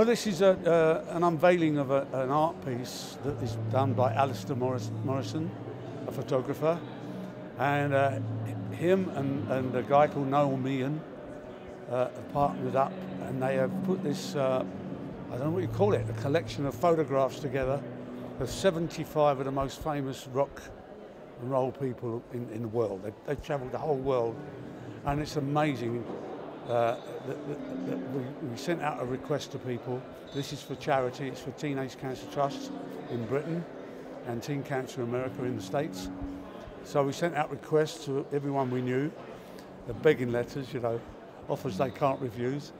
Well, this is a, uh, an unveiling of a, an art piece that is done by Alistair Morris, Morrison, a photographer, and uh, him and, and a guy called Noel Meehan uh, have partnered up, and they have put this, uh, I don't know what you call it, a collection of photographs together of 75 of the most famous rock and roll people in, in the world. They've, they've travelled the whole world, and it's amazing uh, we, sent out a request to people. This is for charity. It's for Teenage Cancer Trust in Britain and Teen Cancer America in the States. So we sent out requests to everyone we knew, the begging letters, you know, offers they can't refuse.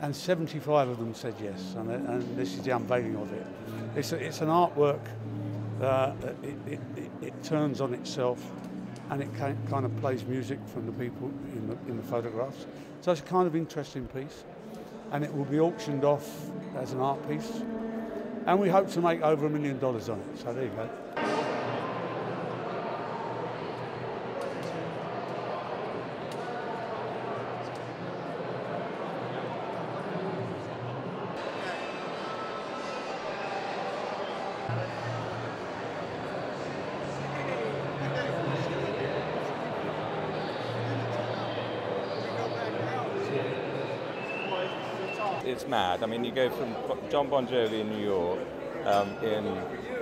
And 75 of them said yes, and, and this is the unveiling of it. It's, a, it's an artwork, uh, it, it, it, it turns on itself and it kind of plays music from the people in the, in the photographs. So it's a kind of interesting piece, and it will be auctioned off as an art piece. And we hope to make over a million dollars on it. So there you go. It's mad. I mean, you go from Jon Bon Jovi in New York um, in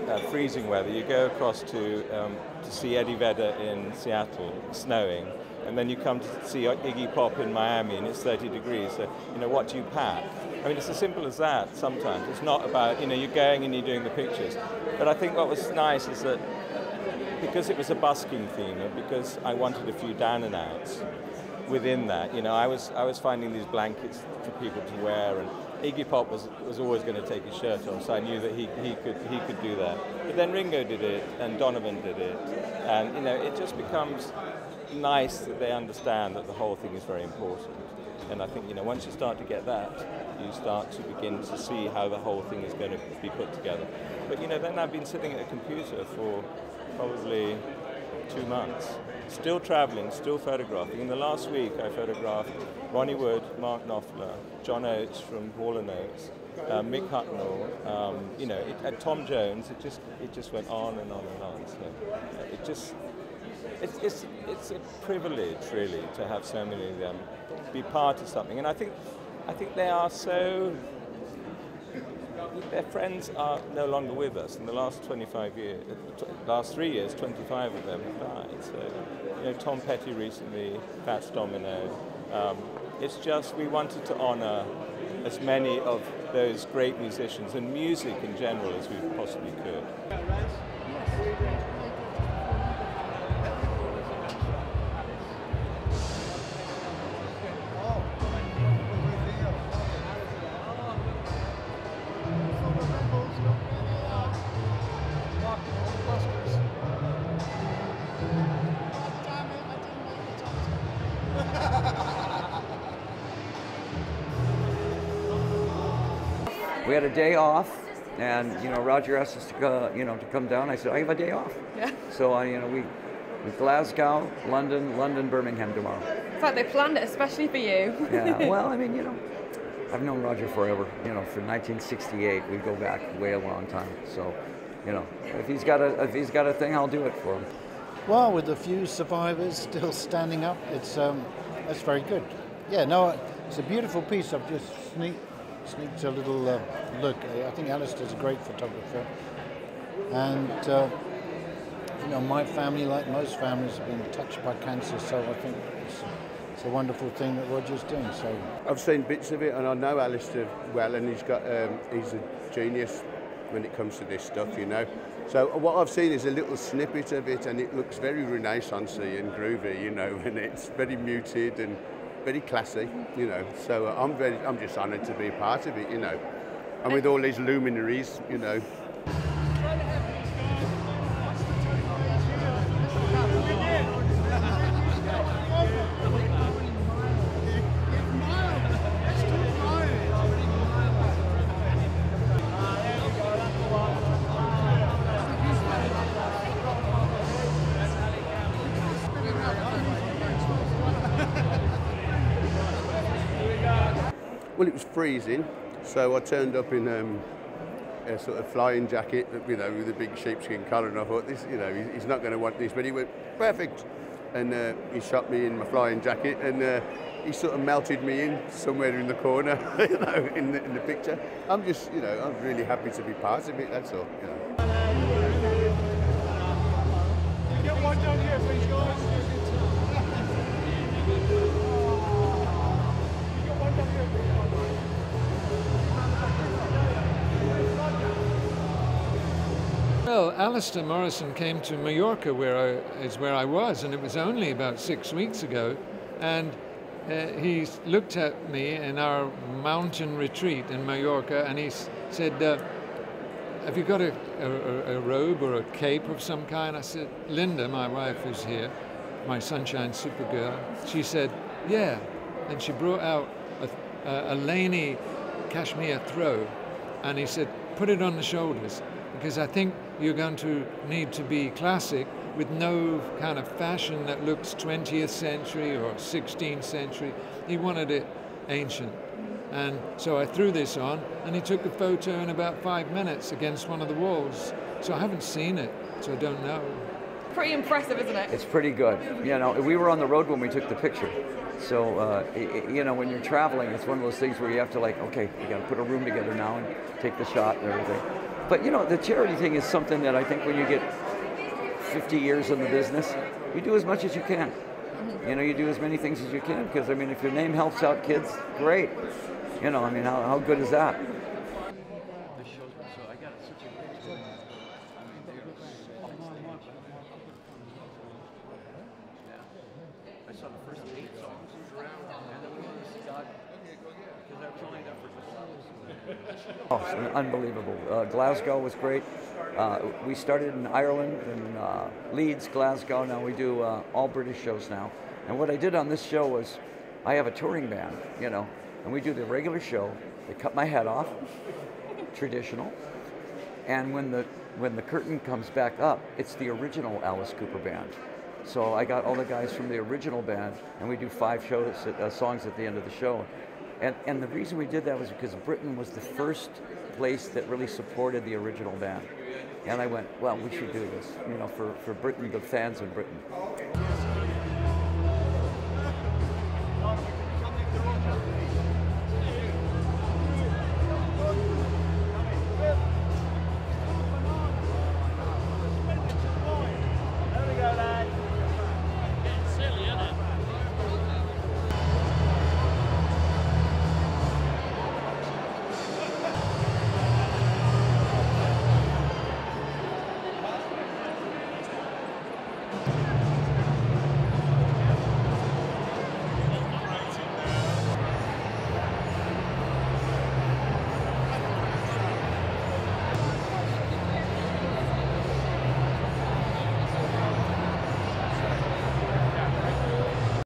uh, freezing weather, you go across to um, to see Eddie Vedder in Seattle, snowing, and then you come to see Iggy Pop in Miami and it's 30 degrees. So, you know, what do you pack? I mean, it's as simple as that sometimes. It's not about, you know, you're going and you're doing the pictures. But I think what was nice is that because it was a busking theme and because I wanted a few down and outs, within that. You know, I was I was finding these blankets for people to wear, and Iggy Pop was was always going to take his shirt off, so I knew that he, he could he could do that. But then Ringo did it, and Donovan did it, and you know, it just becomes nice that they understand that the whole thing is very important. And I think you know, once you start to get that, you start to begin to see how the whole thing is going to be put together. But you know, then I've been sitting at a computer for probably two months still traveling, still photographing. In the last week, I photographed Ronnie Wood, Mark Knopfler, John Oates from Hall & Oates, uh, Mick Hucknall, um, you know, it, and Tom Jones. It just it just went on and on and on. So uh, it just it's, it's it's a privilege really to have so many of them be part of something, and I think I think they are so their friends are no longer with us. In the last 25 years, last three years, 25 of them have died. So, you know, Tom Petty recently, Fats Domino. Um, it's just we wanted to honour as many of those great musicians and music in general as we possibly could. We had a day off, and you know Roger asked us to go, you know to come down. I said I have a day off. Yeah. So I you know we, we Glasgow, London, London, Birmingham tomorrow. In fact, they planned it especially for you. yeah. Well, I mean you know, I've known Roger forever. You know, from 1968, we go back way a long time. So, you know, if he's got a if he's got a thing, I'll do it for him. Well, with a few survivors still standing up, it's um, that's very good. Yeah, no, it's a beautiful piece. I've just sneaked sneaked a little uh, look. I think Alistair's a great photographer, and uh, you know my family, like most families, have been touched by cancer. So I think it's, it's a wonderful thing that Roger's doing. So I've seen bits of it, and I know Alistair well, and he's got um, he's a genius when it comes to this stuff, you know. So what I've seen is a little snippet of it, and it looks very renaissancey and groovy, you know, and it's very muted and very classy, you know. So uh, I'm very, I'm just honoured to be a part of it, you know. And with all these luminaries, you know. Well, it was freezing, So I turned up in um, a sort of flying jacket, you know, with a big sheepskin collar, and I thought, this, you know, he's not going to want this, but he went, perfect. And uh, he shot me in my flying jacket, and uh, he sort of melted me in somewhere in the corner, you know, in the, in the picture. I'm just, you know, I'm really happy to be part of it, that's all, you know. Well, Alistair Morrison came to Mallorca, where I, is where I was, and it was only about six weeks ago. And uh, he looked at me in our mountain retreat in Mallorca, and he said, uh, "Have you got a, a, a robe or a cape of some kind?" I said, "Linda, my wife, is here, my sunshine supergirl." She said, "Yeah," and she brought out a, a, a Laney cashmere throw, and he said, "Put it on the shoulders." Because I think you're going to need to be classic with no kind of fashion that looks 20th century or 16th century. He wanted it ancient. And so I threw this on, and he took a photo in about five minutes against one of the walls. So I haven't seen it, so I don't know. Pretty impressive, isn't it? It's pretty good. You know, we were on the road when we took the picture. So, uh, i i- you know, when you're traveling, it's one of those things where you have to like, okay, you got to put a room together now and take the shot and everything. But you know, the charity thing is something that I think when you get 50 years in the business, you do as much as you can. Mm-hmm. You know, you do as many things as you can because I mean, if your name helps out kids, great. You know, I mean, how, how good is that? the first eight songs around, and then we got because I was only there for a it's been unbelievable. Uh, Glasgow was great. Uh, we started in Ireland and uh, Leeds, Glasgow. Now we do uh, all British shows now. And what I did on this show was, I have a touring band, you know, and we do the regular show. They cut my head off, traditional, and when the when the curtain comes back up, it's the original Alice Cooper band. So I got all the guys from the original band, and we do five shows, uh, songs at the end of the show. And, and the reason we did that was because Britain was the first place that really supported the original band. And I went, well, we should do this, you know, for, for Britain, the fans in Britain.